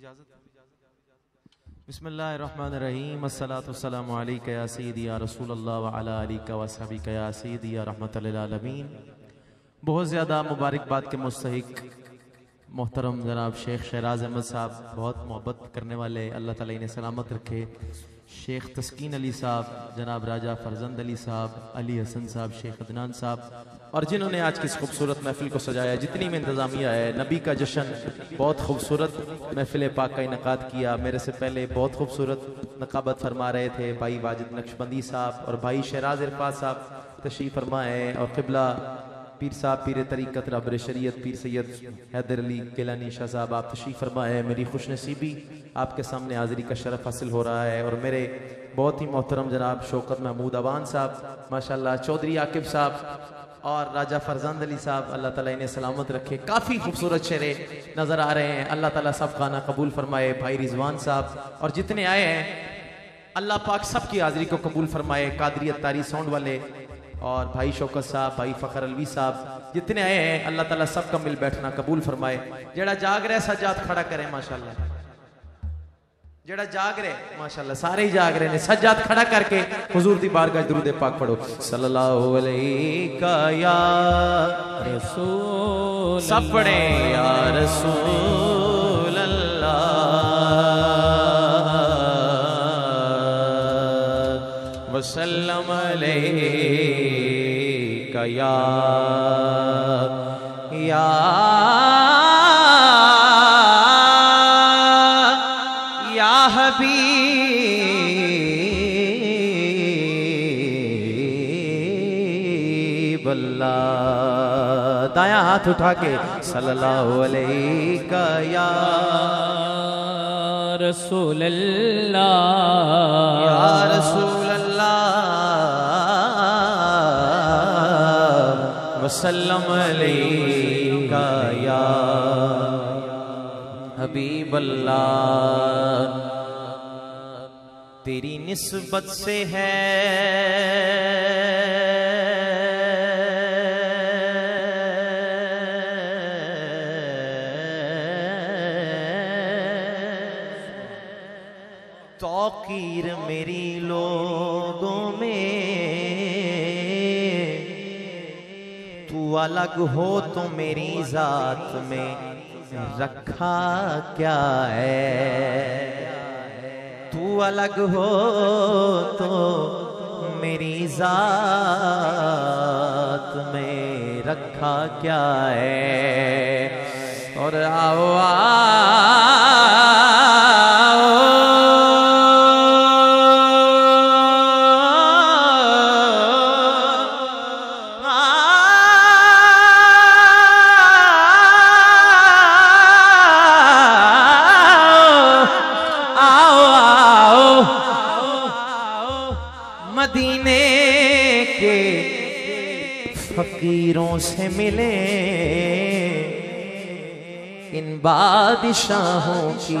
اجازت بسم اللہ الرحمن الرحیم۔ الصلاة والسلام علیکہ یا سیدی یا رسول اللہ وعلی علیکہ وصحبیکہ یا سیدی یا رحمت للعالمین۔ بہت زیادہ مبارکباد کے مستحق محترم جناب شیخ شہراز احمد صاحب، بہت محبت کرنے والے، اللہ تعالیٰ انہیں سلامت رکھے۔ شیخ تسکین علی صاحب، جناب راجہ فرزند علی صاحب، علی حسن صاحب، شیخ عدنان صاحب، اور جنہوں نے آج کی اس خوبصورت محفل کو سجایا، جتنی میں انتظامیہ ہے، نبی کا جشن، بہت خوبصورت محفل پاک کا انعقاد کیا۔ میرے سے پہلے بہت خوبصورت نقابت فرما رہے تھے، بھائی واجد نقشبندی صاحب اور بھائی شہراز عرفات صاحب، تشریف فرمائے اور قبلہ پیر صاحب، پیر طریقت رابر شریعت، پیر سید حیدر علی گیلانی شاہ صاحب، آپ تشریف فرمائے، میری خوش نصیبی آپ کے سامنے حاضری کا شرف حاصل ہو رہا ہے اور میرے بہت ہی محترم جناب شوکت محمود اوان صاحب، ماشاءاللہ چودھری عاقب صاحب اور راجہ فرزند علی صاحب، اللہ تعالیٰ انہیں سلامت رکھے، کافی خوبصورت شعرے نظر آ رہے ہیں۔ اللہ تعالیٰ سب خانہ قبول فرمائے، بھائی رضوان صاحب اور جتنے آئے ہیں، اللہ پاک سب کی حاضری کو قبول فرمائے، قادریت تاری ساؤنڈ والے اور بھائی شوکت صاحب بھائی فخر الوی صاحب جتنے آئے ہیں اللہ تعالیٰ سب کا مل بیٹھنا قبول فرمائے۔ جڑا جاگ رہے سجاد کھڑا کریں ماشاءاللہ۔ جڑا جاگ رہے ماشاءاللہ سارے ہی جاگ رہے ہیں۔ سجاد کھڑا کر کے حضور دی بارگاہ درود پاک پڑھو۔ صلی اللہ علیہ یا رسول سب پڑھے یا رسول اللہ۔ وسلم علیہ یا یا یا حبیب اللہ دایاں ہاتھ اٹھا کے صلی اللہ علیہ یا رسول اللہ یا رسول وسلم علیہ یا حبیب اللہ تیری نسبت سے ہے۔ توقیر میری الگ ہو تو میری ذات میں رکھا کیا ہے؟ تو الگ ہو تو میری ذات میں رکھا کیا ہے؟ اور آواز آؤ آؤ مدینے کے فقیروں سے ملے۔ ان بادشاہوں کی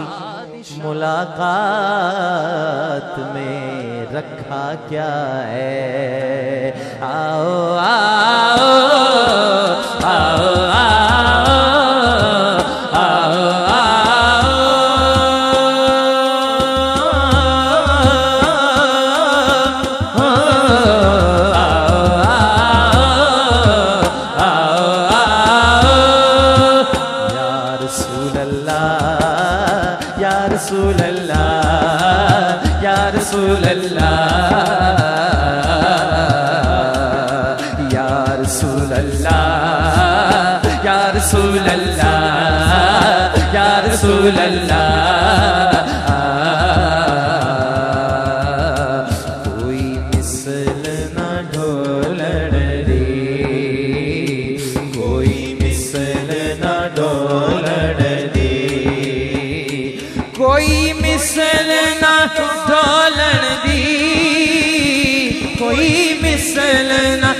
ملاقات میں رکھا کیا ہے۔ رسول اللہ یا رسول اللہ یا رسول اللہ یا رسول اللہ یا رسول اللہ کوئی مثل نہ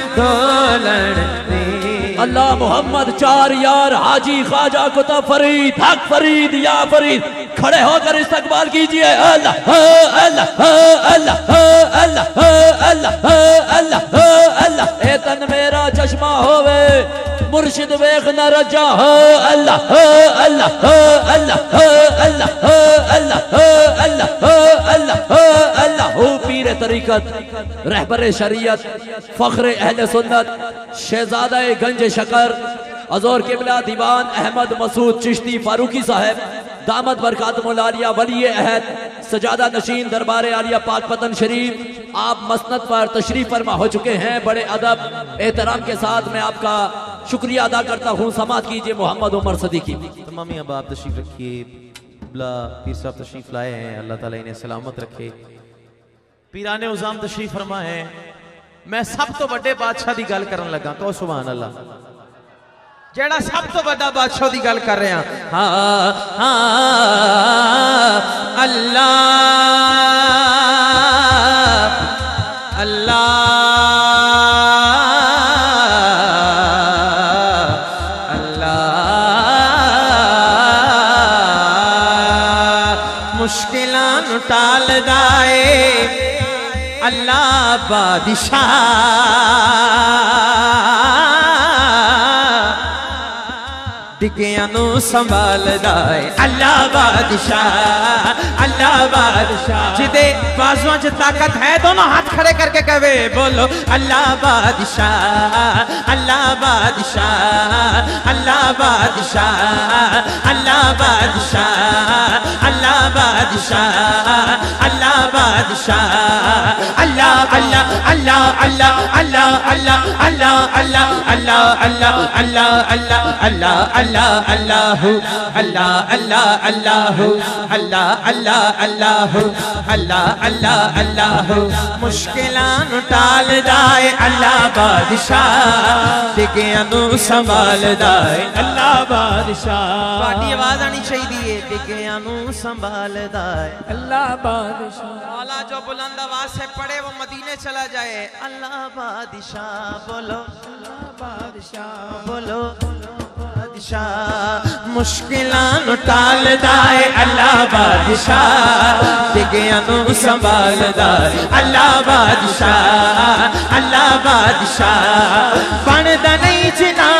اللہ محمد چار یار حاجی خواجہ کتب فرید حق فرید یا فرید کھڑے ہو کر استقبال کیجیے اللہ اللہ اللہ اللہ اللہ اللہ اللہ اے تن میرا چشمہ ہوئے مرشد ویخ نہ رجا اللہ اللہ اللہ اللہ طریقت، رہبر شریعت، فخر اہل سنت، شہزادہ گنج شکر، حضور قبلہ دیوان احمد مسعود چشتی فاروقی صاحب، دامت برکاتم العالیہ ولی عہد، سجادہ نشین دربار عالیہ پاک پتن شریف، آپ مسند پر تشریف فرما ہو چکے ہیں۔ بڑے ادب، احترام کے ساتھ میں آپ کا شکریہ ادا کرتا ہوں۔ سماعت کیجیے محمد عمر صدیقی۔ تمامی اب آپ تشریف رکھیے۔ بلا پیر صاحب تشریف لائے ہیں۔ اللہ تعالیٰ انہیں سلامت رکھے۔ پیران عظام تشریف فرما ہے میں سب تو بڑے بادشاہ دی گل کرن لگا، کہو سبحان اللہ۔ جیڑا سب تو بڑا بادشاہ دی گل کر رہے ہیں۔ ہاں ہاں اللہ اللہ مشکلان ٹال دائے اللہ بادشاہ۔ ڈگیاں نو سنبھال دائے اللہ بادشاہ اللہ بادشاہ۔ جدے بازوان چ طاقت ہے، دونوں ہاتھ کھڑے کر کے کہوے، بولو، اللہ بادشاہ اللہ بادشاہ اللہ بادشاہ اللہ بادشاہ اللہ بادشاہ اللہ بادشاہ۔ اللہ اللہ اللہ اللہ اللہ اللہ اللہ اللہ اللہ اللہ اللہ اللہ اللہ اللہ اللہ مشکلان ٹال دائے اللہ بادشاہ ڈگیاں نو سنبھال دائے اللہ بادشاہ باٹی آواز آنی چاہیے ڈگیاں نو سنبھال دائے اللہ بادشاہ مولا جو بلند آواز سے پڑھے وہ مدینے چلا جائے۔ اللہ بادشاہ بولو۔ اللہ بادشاہ بولو۔ بادشاہ مشکلان ٹال دائے۔ اللہ بادشاہ ڈگیاں نو سنبھال دائے۔ اللہ بادشاہ اللہ بادشاہ۔ بندا نہیں جنا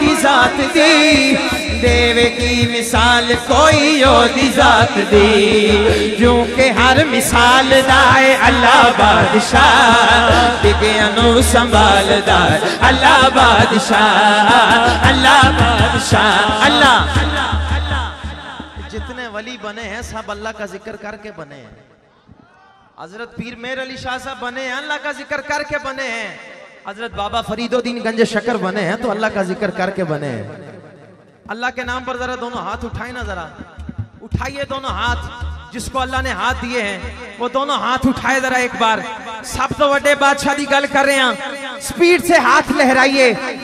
مثال کوئی اور ذات دی۔ دیوے کی مثال کوئی اور ذات دی۔ جو کہ ہر مثال دائے اللہ بادشاہ۔ ٹگیاں نو سنبھال دائے اللہ بادشاہ اللہ بادشاہ، اللہ۔ جتنے ولی بنے ہیں، سب اللہ کا ذکر کر کے بنے ہیں۔ حضرت پیر میر علی شاہ صاحب بنے ہیں، اللہ کا ذکر کر کے بنے ہیں۔ حضرت بابا فرید الدین گنج شکر بنے ہیں تو اللہ کا ذکر کر کے بنے ہیں۔ اللہ کے نام پر ذرا دونوں ہاتھ اٹھائیں نا ذرا۔ اٹھائیے دونوں ہاتھ۔ جس کو اللہ نے ہاتھ دیے ہیں، وہ دونوں ہاتھ اٹھائے ذرا ایک بار۔ سب تو بڑے بادشاہ دی گل کر رہے ہیں۔ سپیڈ سے ہاتھ لہرائیے۔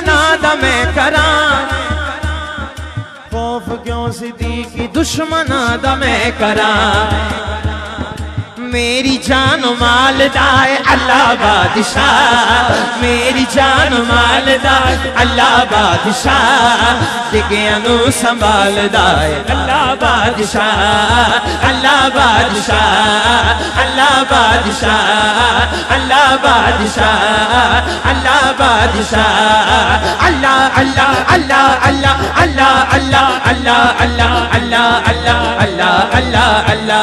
دشمنادم کران خوف کیوں صدیقی دشمنادم کران میری جان و مال دائے اللہ بادشاہ میری جان و اللہ بادشاہ ڈگیاں نو اللہ بادشاہ اللہ بادشاہ اللہ بادشاہ اللہ بادشاہ اللہ بادشاہ اللہ اللہ اللہ اللہ اللہ اللہ اللہ اللہ اللہ اللہ اللہ